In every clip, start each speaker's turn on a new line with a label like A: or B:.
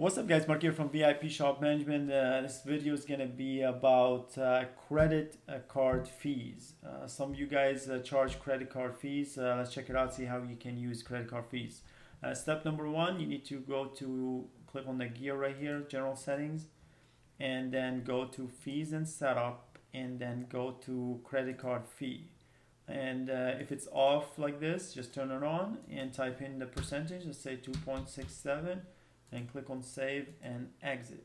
A: What's up guys, Mark here from VIP Shop Management. Uh, this video is to be about uh, credit uh, card fees. Uh, some of you guys uh, charge credit card fees. Uh, let's check it out, see how you can use credit card fees. step number one, you need to go to, click on the gear right here, general settings, and then go to fees and setup, and then go to credit card fee. And if it's off like this, just turn it on and type in the percentage, let's say 2.67 and click on save and exit.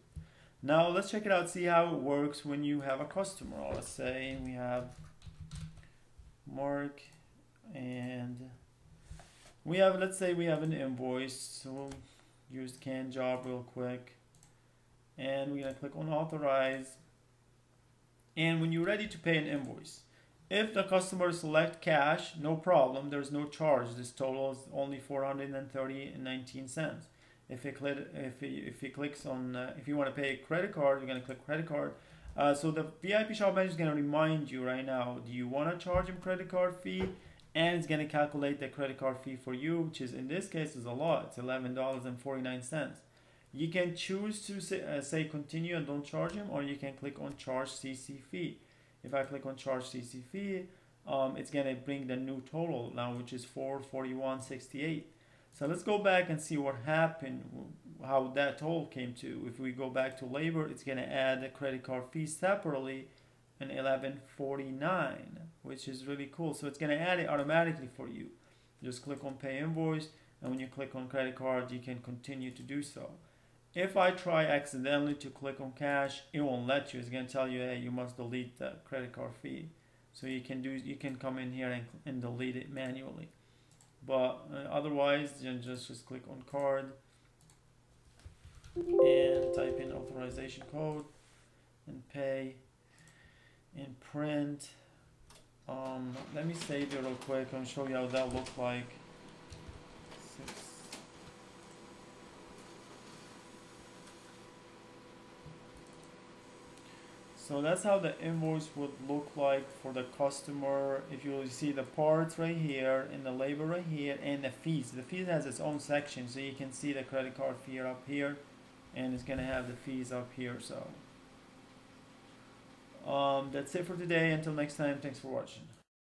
A: Now let's check it out, see how it works when you have a customer. Let's say we have Mark and we have, let's say we have an invoice. So we'll use canned job real quick. And we're gonna click on authorize. And when you're ready to pay an invoice, if the customer select cash, no problem, there's no charge. This total is only 430 and 19 cents. If he, click, if he, if he clicks on, uh, if you want to pay a credit card, you're going to click credit card. Uh, so the VIP shop manager is going to remind you right now, do you want to charge him credit card fee? And it's going to calculate the credit card fee for you, which is in this case is a lot. It's $11.49. You can choose to say, uh, say continue and don't charge him, or you can click on charge CC fee. If I click on charge CC fee, um, it's going to bring the new total now, which is 441.68. So let's go back and see what happened, how that total came to. If we go back to labor, it's going to add the credit card fee separately in 1149, which is really cool. So it's going to add it automatically for you. Just click on pay invoice, and when you click on credit card, you can continue to do so. If I try accidentally to click on cash, it won't let you. It's going to tell you, hey, you must delete the credit card fee. So you can do, you can come in here and, and delete it manually but uh, otherwise you just just click on card and type in authorization code and pay and print. Um, let me save it real quick and show you how that looks like So that's how the invoice would look like for the customer. If you see the parts right here and the labor right here and the fees. The fees has its own section so you can see the credit card fee up here and it's gonna have the fees up here so um, that's it for today until next time thanks for watching